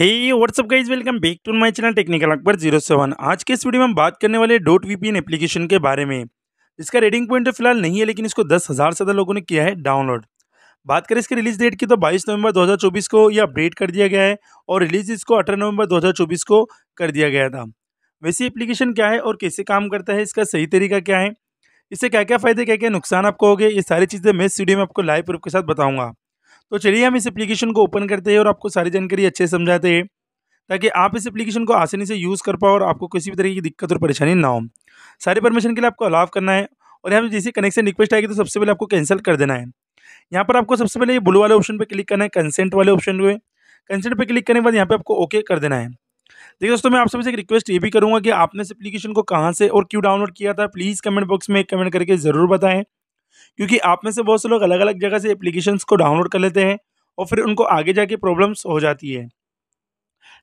Hey what's up guys welcome back to my channel technical Akbar zero seven आज के इस video में हम बात करने वाले. डॉट वीपीएन एप्लीकेशन के बारे में। इसका रेटिंग पॉइंट तो फ़िलहाल नहीं है, लेकिन इसको दस हज़ार से ज़्यादा लोगों ने किया है डाउनलोड बात करें इसके रिलीज़ डेट की तो 22 नवंबर 2024 को यह अपडेट कर दिया गया है, और रिलीज़ इसको अठारह नवंबर 2024 को कर दिया गया था। वैसे एप्लीकेशन क्या है और कैसे काम करता है, इसका सही तरीका क्या है? इससे क्या क्या फ़ायदे क्या क्या नुकसान आपको हो गए, ये सारी चीज़ें मैं इस वीडियो में आपको लाइव प्रूफ के साथ बताऊँगा। तो चलिए हम इस एप्लीकेशन को ओपन करते हैं और आपको सारी जानकारी अच्छे से समझाते हैं, ताकि आप इस एप्लीकेशन को आसानी से यूज़ कर पाओ और आपको किसी भी तरीके की दिक्कत और परेशानी ना हो। सारी परमिशन के लिए आपको अलाव करना है और यहाँ पर जैसे कनेक्शन रिक्वेस्ट आएगी तो सबसे पहले आपको कैंसिल कर देना है। यहाँ पर आपको सबसे पहले ये ब्लू वाले ऑप्शन पर क्लिक करना है कंसेंट वाले ऑप्शन पे। कंसेंट पर क्लिक करने के बाद यहाँ पर आपको ओके कर देना है। देखिए दोस्तों, मैं आप सबसे एक रिक्वेस्ट ये भी करूँगा कि आपने इस एप्लीकेशन को कहाँ से और क्यों डाउनलोड किया था प्लीज़ कमेंट बॉक्स में कमेंट करके ज़रूर बताएँ। क्योंकि आप में से बहुत से लोग अलग अलग जगह से एप्लीकेशन को डाउनलोड कर लेते हैं और फिर उनको आगे जाके प्रॉब्लम्स हो जाती है।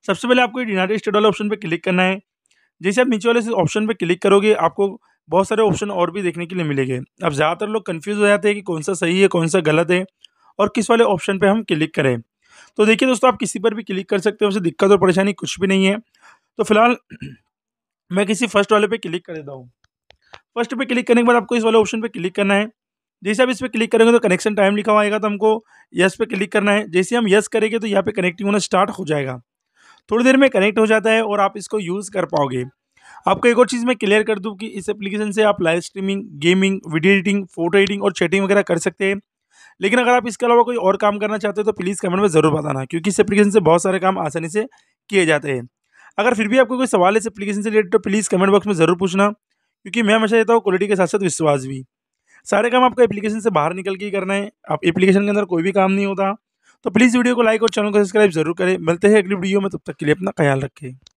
सबसे पहले आपको यूनाइटेड स्टेट वाले ऑप्शन पर क्लिक करना है। जैसे आप नीचे वाले ऑप्शन पर क्लिक करोगे, आपको बहुत सारे ऑप्शन और भी देखने के लिए मिलेंगे। अब ज़्यादातर लोग कन्फ्यूज़ हो जाते हैं कि कौन सा सही है, कौन सा गलत है और किस वाले ऑप्शन पे हम क्लिक करें। तो देखिए दोस्तों, आप किसी पर भी क्लिक कर सकते हो उसे दिक्कत और परेशानी कुछ भी नहीं है। तो फ़िलहाल मैं किसी फ़र्स्ट वाले पे क्लिक कर देता हूँ। फ़र्स्ट पे क्लिक करने के बाद आपको इस वाले ऑप्शन पे क्लिक करना है। जैसे आप इस पर क्लिक करेंगे तो कनेक्शन टाइम लिखा हुआ आएगा तो हमको यस पे क्लिक करना है। जैसे हम यस करेंगे तो यहाँ पे कनेक्टिंग होना स्टार्ट हो जाएगा। थोड़ी देर में कनेक्ट हो जाता है और आप इसको यूज़ कर पाओगे। आपको एक और चीज़ मैं क्लियर कर दूँ कि इस एप्लीकेशन से आप live streaming gaming video editing photo editing और चैटिंग वगैरह कर सकते हैं। लेकिन अगर आप इसके अलावा कोई और काम करना चाहते हो तो प्लीज़ कमेंट में ज़रूर बताना, क्योंकि इस एप्लीकेशन से बहुत सारे काम आसानी से किए जाते हैं। अगर फिर भी आपको कोई सवाल इस एप्लीकेशन से रिलेटेड तो प्लीज़ कमेंट बॉक्स में ज़रूर पूछना, क्योंकि मैं हमेशा देता हूँ क्वालिटी के साथ साथ विश्वास भी। सारे काम आपको एप्लीकेशन से बाहर निकल के ही करना है। आप एप्लीकेशन के अंदर कोई भी काम नहीं होता। तो प्लीज़ वीडियो को लाइक और चैनल को सब्सक्राइब ज़रूर करें। मिलते हैं अगली वीडियो में, तब तक के लिए अपना ख्याल रखें।